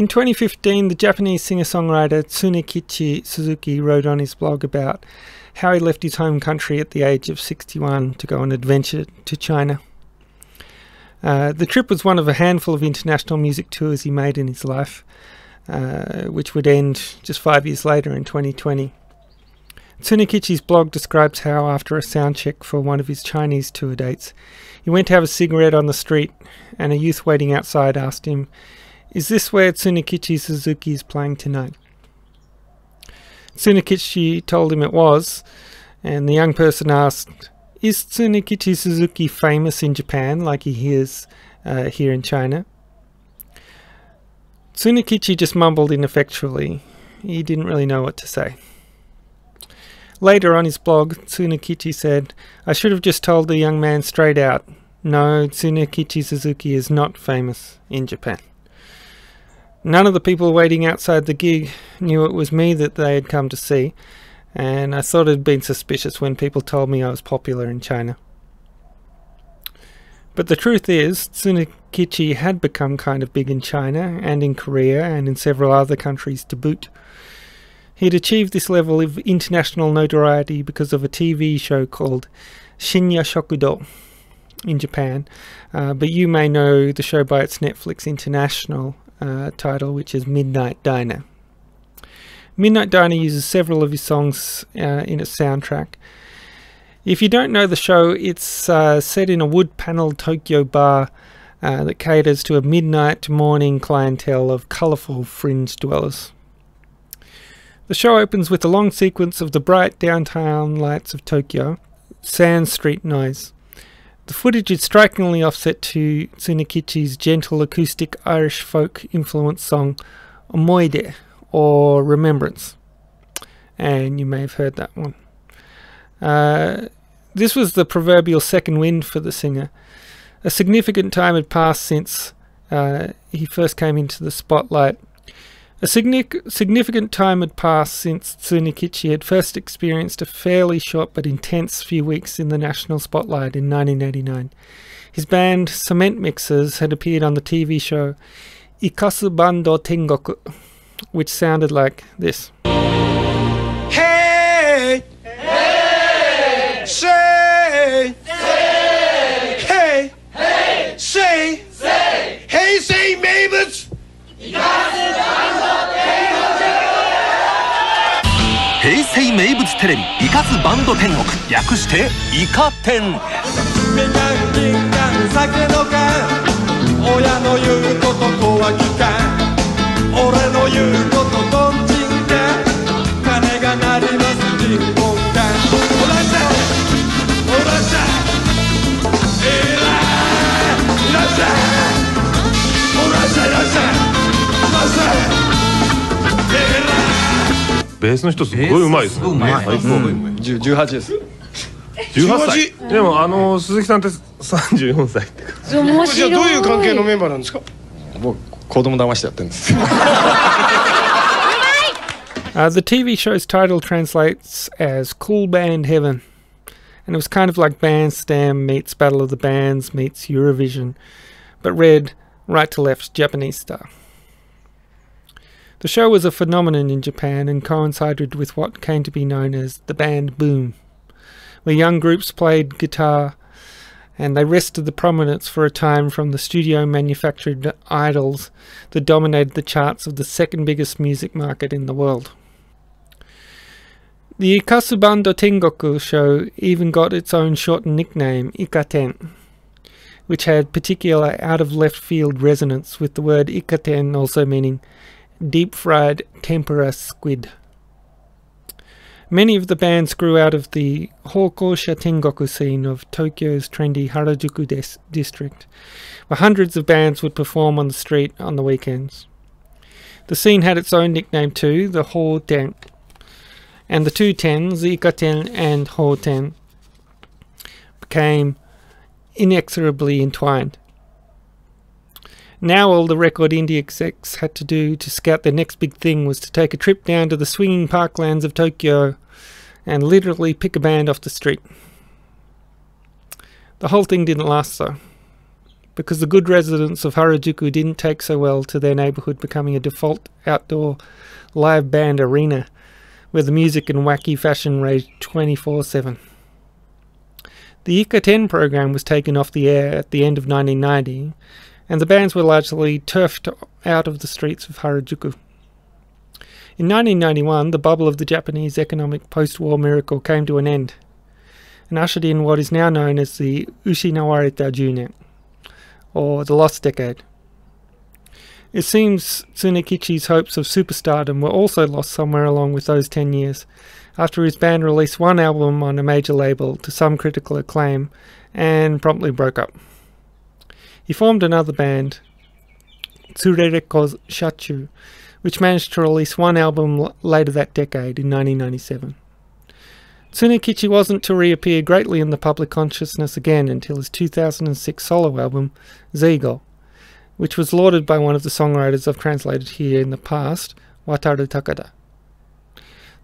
In 2015, the Japanese singer-songwriter Tsunekichi Suzuki wrote on his blog about how he left his home country at the age of 61 to go on an adventure to China. Uh, the trip was one of a handful of international music tours he made in his life, uh, which would end just five years later in 2020. Tsunekichi's blog describes how, after a sound check for one of his Chinese tour dates, he went to have a cigarette on the street, and a youth waiting outside asked him, Is this where Tsunekichi Suzuki is playing tonight? Tsunekichi told him it was, and the young person asked, Is Tsunekichi Suzuki famous in Japan like he is uh, here in China? Tsunekichi just mumbled ineffectually. He didn't really know what to say. Later on his blog, Tsunekichi said, I should have just told the young man straight out, no, Tsunekichi Suzuki is not famous in Japan. None of the people waiting outside the gig knew it was me that they had come to see, and I thought it had been suspicious when people told me I was popular in China. But the truth is, Tsunekichi had become kind of big in China and in Korea and in several other countries to boot. He had achieved this level of international notoriety because of a TV show called Shinya Shokudo in Japan, uh, but you may know the show by its Netflix international uh, title, which is Midnight Diner. Midnight Diner uses several of his songs uh, in its soundtrack. If you don't know the show, it's uh, set in a wood panelled Tokyo bar uh, that caters to a midnight to morning clientele of colourful fringe dwellers. The show opens with a long sequence of the bright downtown lights of Tokyo, Sand Street noise. The footage is strikingly offset to Tsunekichi's gentle acoustic Irish folk influenced song Omoide, or Remembrance. And you may have heard that one. Uh, this was the proverbial second wind for the singer. A significant time had passed since uh, he first came into the spotlight a significant time had passed since Tsunekichi had first experienced a fairly short but intense few weeks in the national spotlight in 1989. His band Cement Mixers had appeared on the TV show Ikasu Bando Tengoku, which sounded like this. Hey! Hey! Say! Say! Hey! Hey! Say! Say! Hey, say, neighbors! 平成名物テレビ「イカツバンド天国」略して「イカ天」みかん銀柑酒の缶親の言うこととは聞かん俺の言うことどんちんかん金が鳴ります人言かおらっしゃおらっしゃえらい。いらっしゃい。おらっしゃいらっしゃい。らっしゃいベースの人すごいうまいですね。うまい。十十八です。十八歳。でもあの鈴木さんって三十四歳って面白い。じゃどういう関係のメンバーなんですか。僕子供騙してやってるんです。Uh, the TV show's title translates as Cool Band Heaven, and it was kind of like Bandstam meets Battle of the Bands meets Eurovision, but read right to left Japanese style. The show was a phenomenon in Japan and coincided with what came to be known as the band boom, where young groups played guitar and they wrested the prominence for a time from the studio manufactured idols that dominated the charts of the second biggest music market in the world. The Ikasubando Tengoku show even got its own shortened nickname, Ikaten, which had particular out of left field resonance with the word Ikaten also meaning deep fried tempura squid. Many of the bands grew out of the Hokosha Tengoku scene of Tokyo's trendy Harajuku des- district, where hundreds of bands would perform on the street on the weekends. The scene had its own nickname too, the Ho Ten, and the two tens, Ikaten and Ho Ten, became inexorably entwined. Now all the record indie execs had to do to scout their next big thing was to take a trip down to the swinging parklands of Tokyo and literally pick a band off the street. The whole thing didn't last though. because the good residents of Harajuku didn't take so well to their neighbourhood becoming a default outdoor live band arena where the music and wacky fashion raged 24 7. The Ikaten program was taken off the air at the end of 1990, and the bands were largely turfed out of the streets of Harajuku. In 1991, the bubble of the Japanese economic post war miracle came to an end and ushered in what is now known as the Ushinawareta Junen, or the Lost Decade. It seems Tsunekichi's hopes of superstardom were also lost somewhere along with those 10 years, after his band released one album on a major label to some critical acclaim and promptly broke up. He formed another band, Tsurereko Shachu, which managed to release one album later that decade in 1997. Tsunekichi wasn't to reappear greatly in the public consciousness again until his 2006 solo album, Zeigo, which was lauded by one of the songwriters I've translated here in the past, Wataru Takada.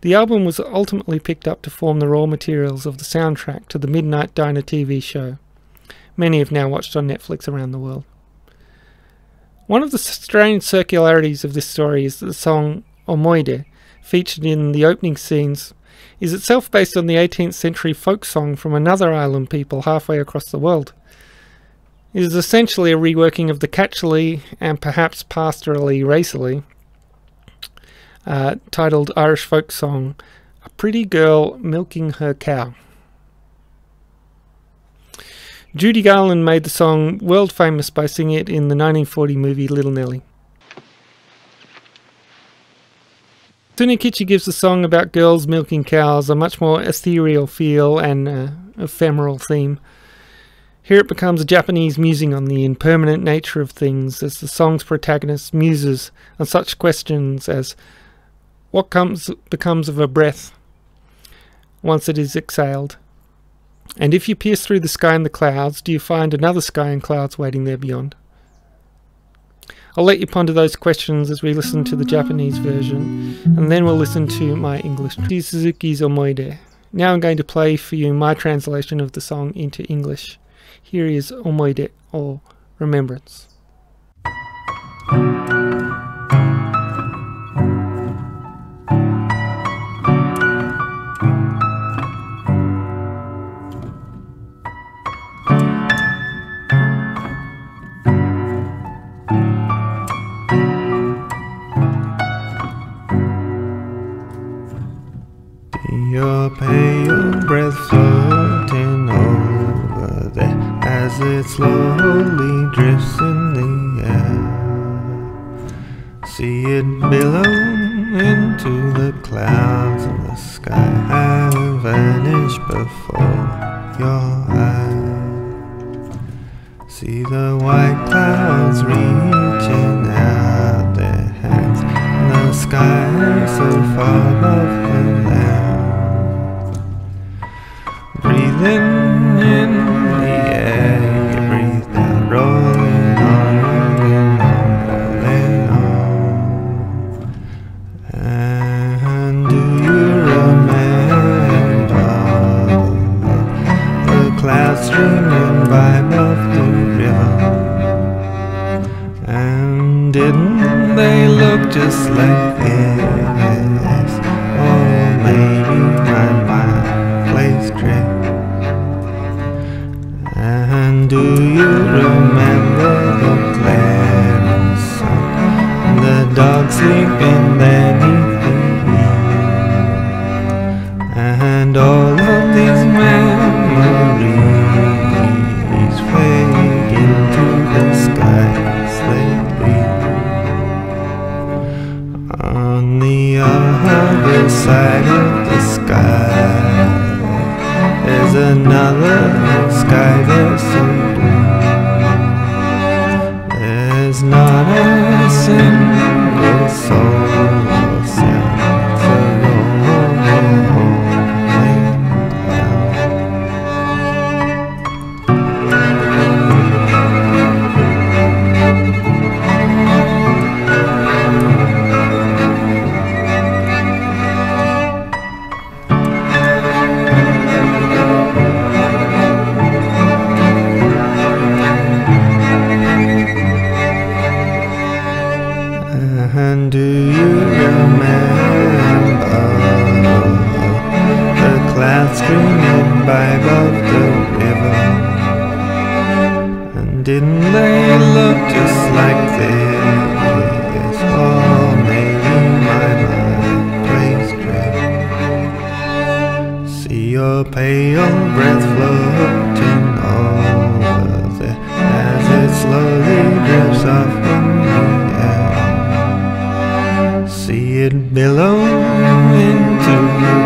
The album was ultimately picked up to form the raw materials of the soundtrack to the Midnight Diner TV show. Many have now watched on Netflix around the world. One of the strange circularities of this story is that the song Omoide, featured in the opening scenes, is itself based on the 18th century folk song from another island people halfway across the world. It is essentially a reworking of the catchily and perhaps pastorally racily uh, titled Irish folk song A Pretty Girl Milking Her Cow. Judy Garland made the song world famous by singing it in the 1940 movie Little Nellie. Tsunekichi gives the song about girls milking cows a much more ethereal feel and uh, ephemeral theme. Here it becomes a Japanese musing on the impermanent nature of things as the song's protagonist muses on such questions as what comes becomes of a breath once it is exhaled? And if you pierce through the sky and the clouds, do you find another sky and clouds waiting there beyond? I'll let you ponder those questions as we listen to the Japanese version, and then we'll listen to my English. Now I'm going to play for you my translation of the song into English. Here is Omoide, or Remembrance. The white clouds reaching out their hands, and the sky so far above the land. Breathing just like this? Maybe my mind plays tricks. And do you remember the glaring sun the dog sleeping beneath the? And all another sky And do you remember the clouds streaming by above the river? And didn't they look just like this? Or maybe my mind plays trick. See your pale breath floating over there as it slowly drifts off it billow into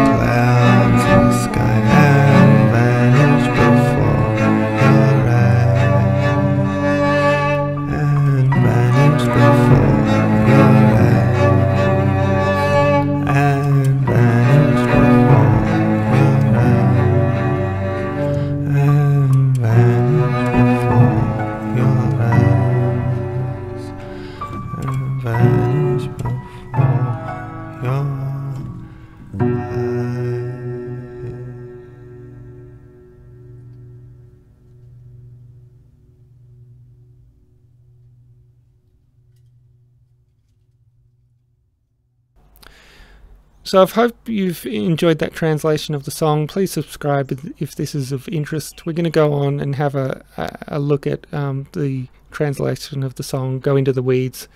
So I hope you've enjoyed that translation of the song. Please subscribe if- this is of interest. We're going to go on and have a, a, a look at um, the translation of the song, go into the weeds.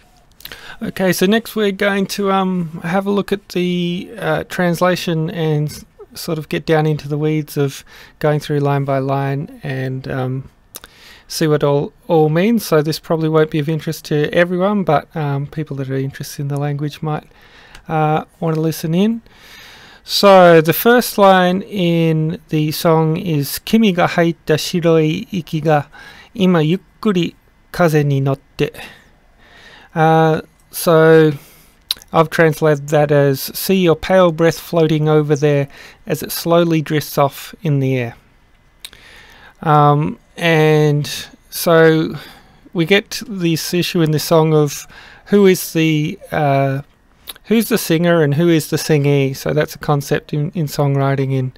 Okay, so next we're going to um, have a look at the uh, translation and sort of get down into the weeds of going through line by line and um, see what all all means. So this probably won't be of interest to everyone, but um, people that are interested in the language might uh, want to listen in. So the first line in the song is "Kimi ga haita shiroi iki ga ima yukkuri kaze ni notte." Uh, so I've translated that as "See your pale breath floating over there as it slowly drifts off in the air." Um, and so we get this issue in the song of who is the uh, who's the singer and who is the singee. So that's a concept in, in songwriting. In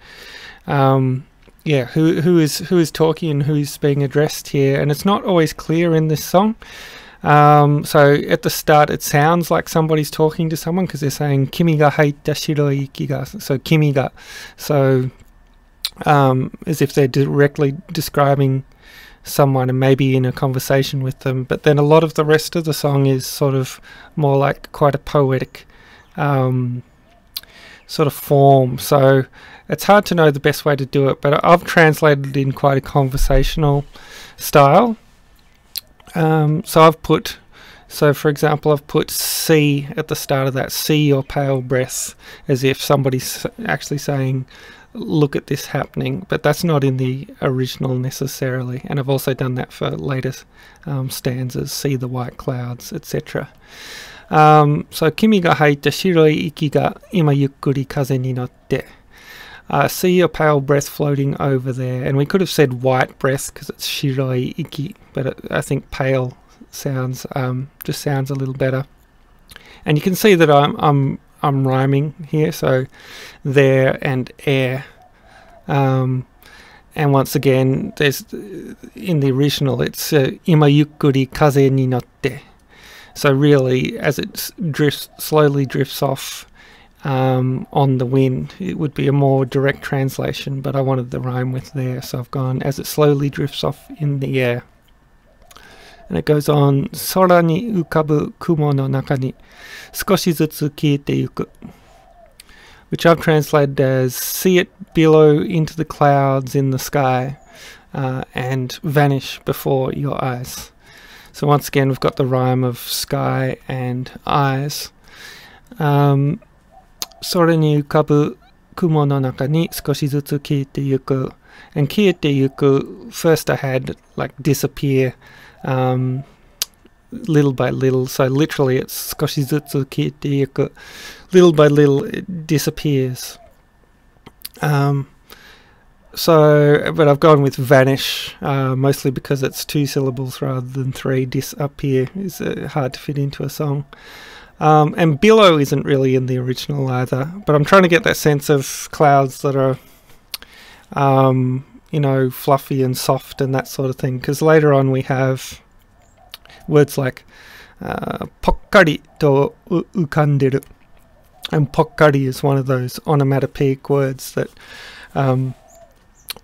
um, yeah, who who is who is talking and who's being addressed here, and it's not always clear in this song. Um, so at the start, it sounds like somebody's talking to someone because they're saying "kimi ga haita shiroi iki ga." So kimi ga, so um, as if they're directly describing someone and maybe in a conversation with them. But then a lot of the rest of the song is sort of more like quite a poetic um, sort of form. So it's hard to know the best way to do it, but I've translated it in quite a conversational style. Um, so I've put, so for example, I've put see at the start of that, see your pale breath, as if somebody's actually saying, look at this happening, but that's not in the original necessarily. And I've also done that for later um, stanzas, see the white clouds, etc. Um, so, 君が吐いた白い息が今ゆっくり風に乗って。Uh, see your pale breath floating over there. And we could have said white breath because it's shiroi iki, but it, I think pale sounds um, just sounds a little better. And you can see that I'm I'm I'm rhyming here, so there and air. Um, and once again, there's in the original it's uh, ima yukkuri kaze ni notte. So really, as it s- drifts slowly drifts off um, on the wind, it would be a more direct translation. But I wanted the rhyme with there, so I've gone as it slowly drifts off in the air. And it goes on 空に浮かぶ雲の中に少しずつ消えてゆく which I've translated as see it billow into the clouds in the sky uh, and vanish before your eyes. So once again, we've got the rhyme of sky and eyes. Um, 空に浮かぶ雲の中に少しずつ消えてゆく and 消えてゆく first I had like disappear um, little by little so literally it's 少しずつ消えてゆく little by little it disappears um, so but I've gone with vanish uh, mostly because it's two syllables rather than three. Disappear is uh, hard to fit into a song. Um, and billow isn't really in the original either but I'm trying to get that sense of clouds that are um, you know fluffy and soft and that sort of thing. Because later on we have words like uh, pokkari to ukanderu. And pokkari is one of those onomatopoeic words that um,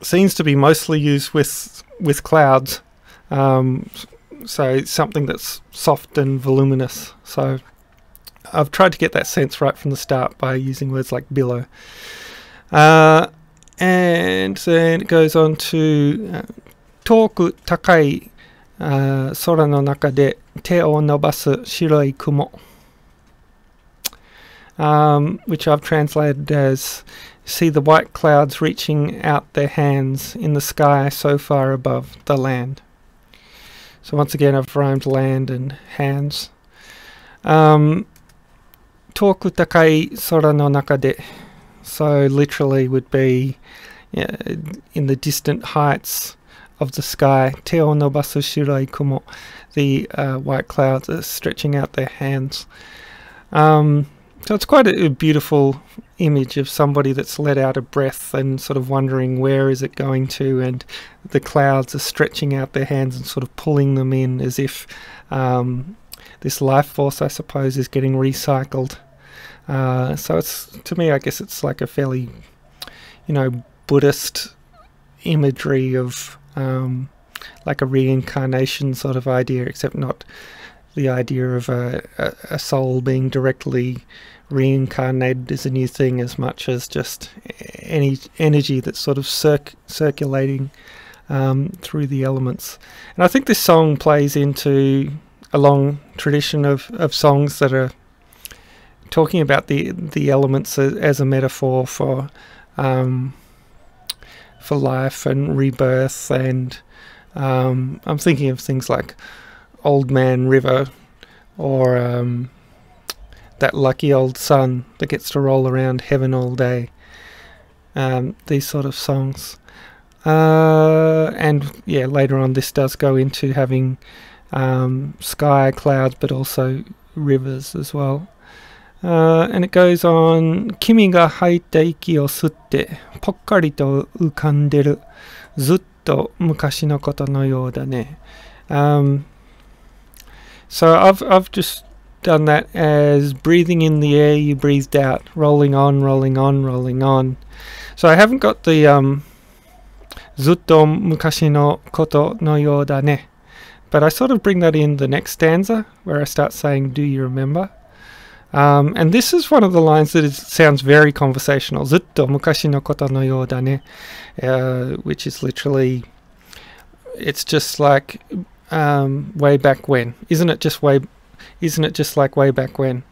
seems to be mostly used with with clouds. Um, so something that's soft and voluminous. So I've tried to get that sense right from the start by using words like billow. Uh, and then it goes on to uh, toku takai uh, sora no naka de te o nobasu shiroi kumo. Um, which I've translated as see the white clouds reaching out their hands in the sky so far above the land. So once again, I've rhymed land and hands. Um, toku takai sora no nakade. So literally would be yeah, in the distant heights of the sky. Te o nobasu shirai kumo. The uh, white clouds are stretching out their hands. Um, so it's quite a, a, beautiful image of somebody that's let out a breath and sort of wondering where is it going to, and the clouds are stretching out their hands and sort of pulling them in as if um, this life force, I suppose, is getting recycled. Uh, so it's to me, I guess it's like a fairly, you know, Buddhist imagery of um, like a reincarnation sort of idea, except not the idea of a, a, soul being directly reincarnated is a new thing as much as just any energy that's sort of circ- circulating um, through the elements. And I think this song plays into a long tradition of, of songs that are talking about the the elements as, as a metaphor for um, for life and rebirth. And um, I'm thinking of things like Old Man River or um, that lucky old sun that gets to roll around heaven all day. Um, these sort of songs. Uh, and yeah, later on, this does go into having um, sky, clouds, but also rivers as well. Uh, and it goes on, 君が吐いた息を吸って、ぽっかりと浮かんでる。ずっと昔のことのようだね。Um, so I've I've just done that as breathing in the air you breathed out, rolling on, rolling on, rolling on. So I haven't got the um, zutto mukashi no koto no yo da ne. But I sort of bring that in the next stanza where I start saying, Do you remember? Um, and this is one of the lines that is, sounds very conversational. Zutto mukashi no koto no yo da ne. Uh, which is literally, it's just like um, way back when. Isn't it just way isn't it just like way back when?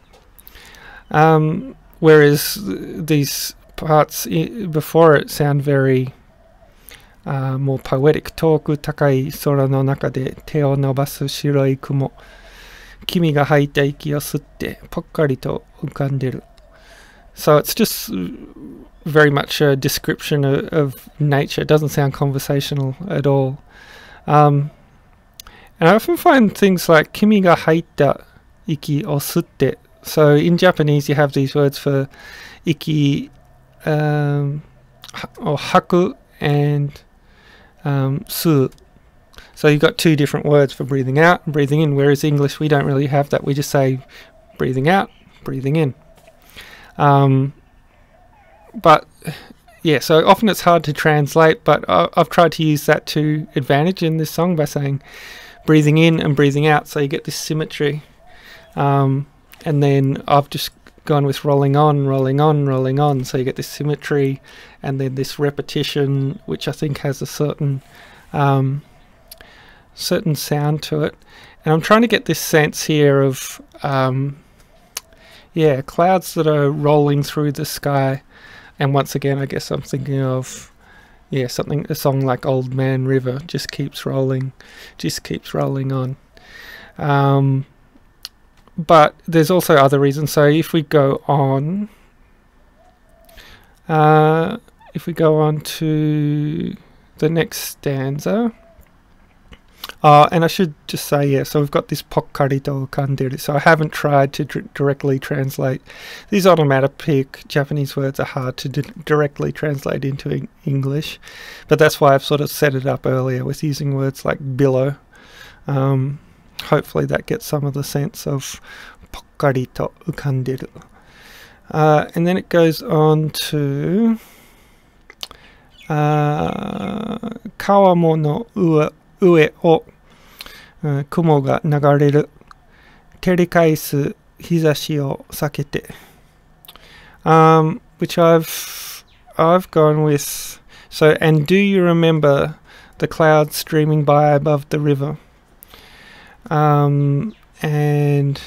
Um, whereas these parts before it sound very uh, more poetic. So it's just very much a description of, of, nature. It doesn't sound conversational at all. Um, and I often find things like kimi ga haita iki or sutte. So in Japanese, you have these words for iki um, or haku and um, su. So you've got two different words for breathing out and breathing in, whereas English, we don't really have that. We just say breathing out, breathing in. Um, but yeah, so often it's hard to translate, but I, I've tried to use that to advantage in this song by saying breathing in and breathing out, so you get this symmetry. Um, and then I've just gone with rolling on, rolling on, rolling on. So you get this symmetry and then this repetition, which I think has a certain um, certain sound to it. And I'm trying to get this sense here of um, yeah, clouds that are rolling through the sky. And once again, I guess I'm thinking of yeah, something a song like Old Man River just keeps rolling, just keeps rolling on. Um, but there's also other reasons. So if we go on, uh, if we go on to the next stanza, uh, and I should just say, yeah, so we've got this pokkarito kanderu. So I haven't tried to directly translate. These onomatopoeic Japanese words are hard to directly translate into English, but that's why I've sort of set it up earlier with using words like billow. Um, hopefully that gets some of the sense of pokkari to ukanderu. Uh, and then it goes on to uh, Kawamo no ue, ue o uh, kumo ga nagareru terikaisu hizashi o sakete. Um, which I've I've gone with. So, and do you remember the clouds streaming by above the river? Um, and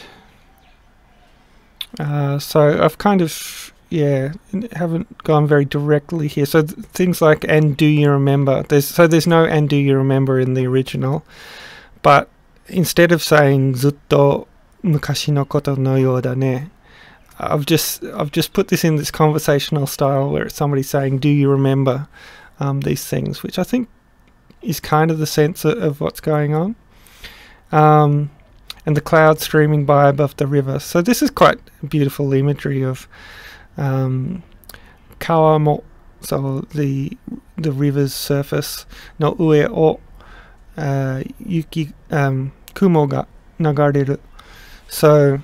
uh, so I've kind of yeah haven't gone very directly here. So th- things like and do you remember? There's so there's no and do you remember in the original, but instead of saying zutto mukashi no koto no you da ne, I've just I've just put this in this conversational style where it's somebody saying, "Do you remember um, these things?" Which I think is kind of the sense of, of what's going on. Um, and the clouds streaming by above the river. So this is quite beautiful imagery of um, kawamo, so the the river's surface. No ue o uh, yuki um, kumo ga nagareru. So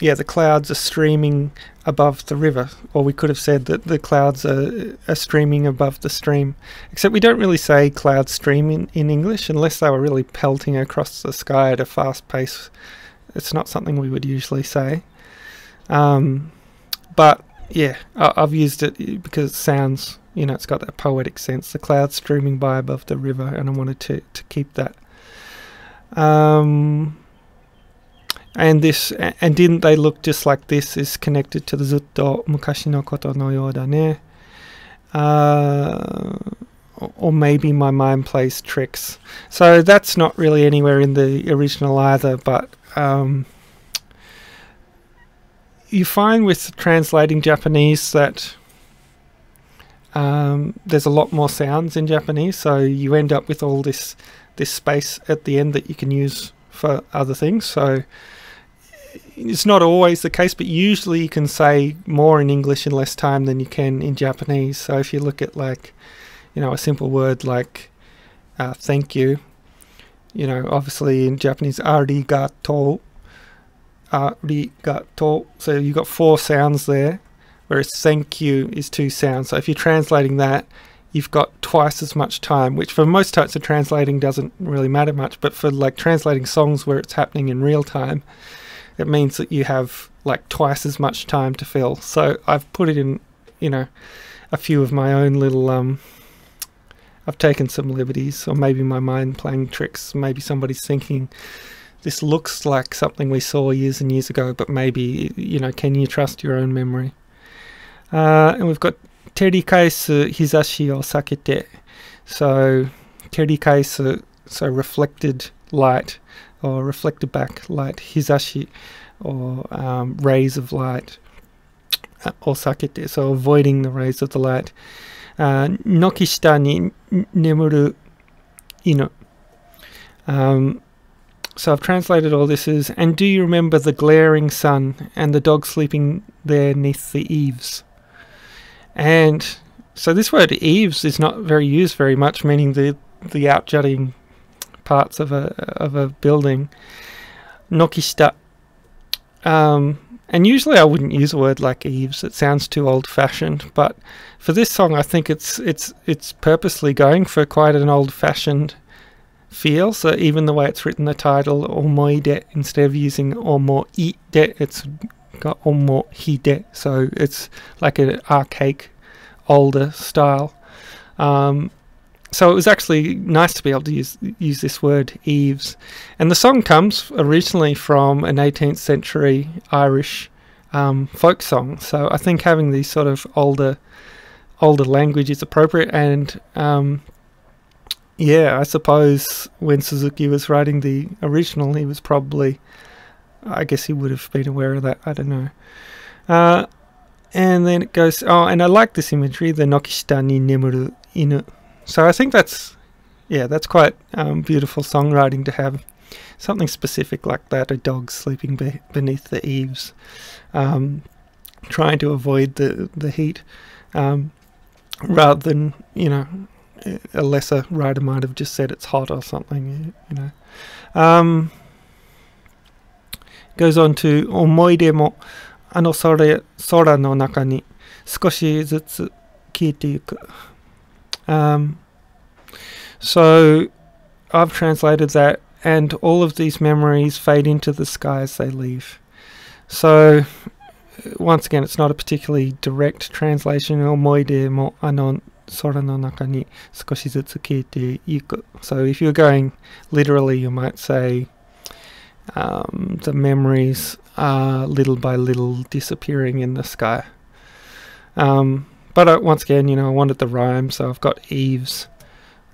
yeah, the clouds are streaming above the river, or we could have said that the clouds are, are streaming above the stream. Except we don't really say clouds stream in, in English unless they were really pelting across the sky at a fast pace. It's not something we would usually say. Um, but yeah, I, I've used it because it sounds, you know, it's got that poetic sense. The clouds streaming by above the river, and I wanted to, to keep that. Um, and this and didn't they look just like this is connected to the zutto mukashi no koto no you da ne uh, or maybe my mind plays tricks so that's not really anywhere in the original either but um, you find with translating Japanese that um, there's a lot more sounds in Japanese so you end up with all this this space at the end that you can use for other things so it's not always the case, but usually you can say more in English in less time than you can in Japanese. So if you look at like, you know, a simple word like uh, thank you, you know, obviously in Japanese, arigato, arigato. So you've got four sounds there, whereas thank you is two sounds. So if you're translating that, you've got twice as much time, which for most types of translating doesn't really matter much, but for like translating songs where it's happening in real time, it means that you have like twice as much time to fill. So I've put it in, you know, a few of my own little. Um, I've taken some liberties, or maybe my mind playing tricks. Maybe somebody's thinking this looks like something we saw years and years ago, but maybe you know, can you trust your own memory? Uh, and we've got terikaisu hizashi o sakete. So terikaisu, so reflected light or reflected back light, hizashi, or um, rays of light, uh, or sakete, so avoiding the rays of the light. Uh, Nokishita ni nemuru inu. Um, so I've translated all this as, and do you remember the glaring sun and the dog sleeping there neath the eaves? And so this word eaves is not very used very much, meaning the the outjutting parts of a of a building. Nokishita. Um, and usually I wouldn't use a word like eaves. It sounds too old-fashioned. But for this song, I think it's it's it's purposely going for quite an old-fashioned feel. So even the way it's written, the title omoide instead of using omoide, it's got omohide. So it's like an archaic, older style. Um, so it was actually nice to be able to use use this word eaves, and the song comes originally from an 18th century Irish um, folk song. So I think having these sort of older older language is appropriate, and um, yeah, I suppose when Suzuki was writing the original, he was probably, I guess he would have been aware of that. I don't know. Uh, and then it goes, oh, and I like this imagery, the Nokishita ni nemuru inu so I think that's, yeah, that's quite um, beautiful songwriting to have something specific like that, a dog sleeping be- beneath the eaves, um, trying to avoid the, the heat, um, rather than, you know, a lesser writer might have just said it's hot or something, you know. Um, goes on to 思い出もあの空空の中に少しずつ消えていく。Um, so I've translated that, and all of these memories fade into the sky as they leave. So once again, it's not a particularly direct translation. 思い出もあの 空の中に少しずつ消えていく. So if you're going literally, you might say um, the memories are little by little disappearing in the sky. Um, but uh, once again, you know, I wanted the rhyme, so I've got eaves,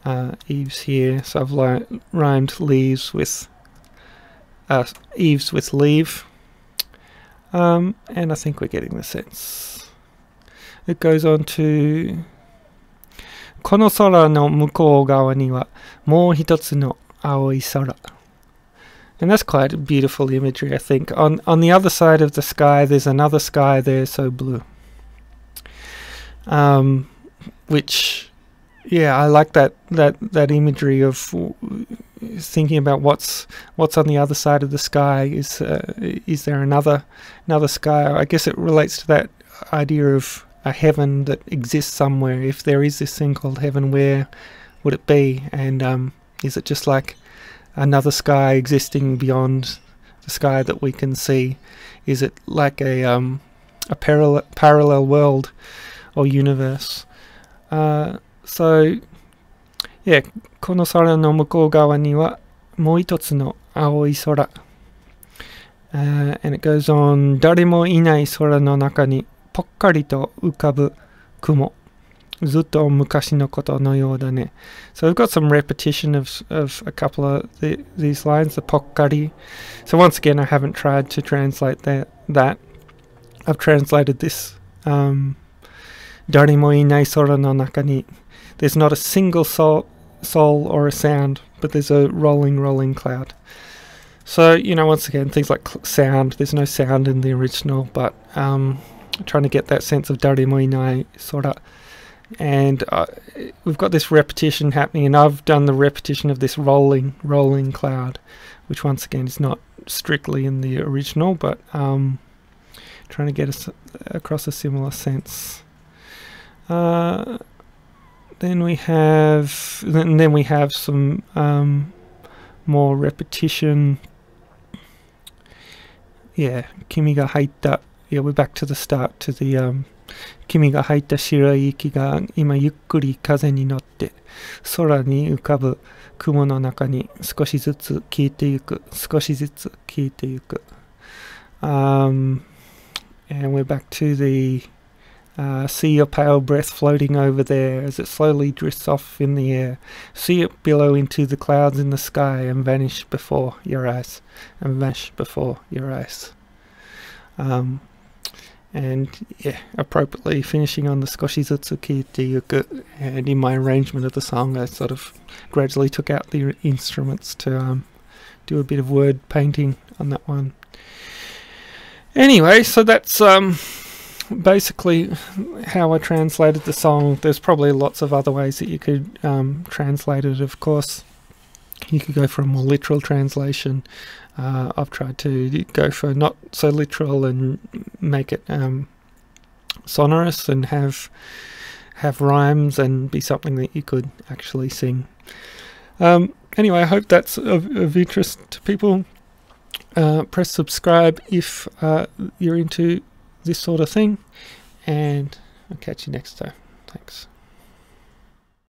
uh, eaves here. So I've li- rhymed leaves with uh, eaves with leave, um, and I think we're getting the sense. It goes on to この空の向こう側にはもう一つの青い空。And that's quite beautiful imagery, I think. On on the other side of the sky, there's another sky there so blue. Um, which, yeah, I like that that that imagery of thinking about what's what's on the other side of the sky. Is uh, is there another another sky? I guess it relates to that idea of a heaven that exists somewhere. If there is this thing called heaven, where would it be? And um, is it just like another sky existing beyond the sky that we can see? Is it like a um, a parallel parallel world or universe? Uh, so, yeah, この空の向こう側にはもう一つの青い空。Uh, and it goes on 誰もいない空の中に ぽっかりと浮かぶ雲。ずっと昔のことのようだね。So we've got some repetition of, of a couple of the, these lines, the pokkari. So once again, I haven't tried to translate that. that. I've translated this. Um, 誰もいない空の中に There's not a single soul, soul or a sound, but there's a rolling, rolling cloud. So, you know, once again, things like sound, there's no sound in the original, but um, trying to get that sense of daremo inai sort of and uh, we've got this repetition happening, and I've done the repetition of this rolling, rolling cloud, which once again is not strictly in the original, but um, trying to get us across a similar sense. Uh, then we have, and then we have some um, more repetition. Yeah, kimi ga haitta Yeah, we're back to the start to the um, 君が吐いた白い息が今ゆっくり風に乗って空に浮かぶ雲の中に少しずつ消えていく少しずつ消えていく um, and we're back to the uh, see your pale breath floating over there as it slowly drifts off in the air. See it billow into the clouds in the sky and vanish before your eyes. And vanish before your eyes. Um, and yeah, appropriately finishing on the Skoshizutsuki Yuku. And in my arrangement of the song, I sort of gradually took out the instruments to um, do a bit of word painting on that one. Anyway, so that's um, basically how I translated the song. There's probably lots of other ways that you could um, translate it, of course. You could go for a more literal translation. Uh, I've tried to go for not so literal and make it um, sonorous and have have rhymes and be something that you could actually sing. Um, anyway, I hope that's of, of interest to people. Uh, press subscribe if uh, you're into this sort of thing, and I'll catch you next time. Thanks.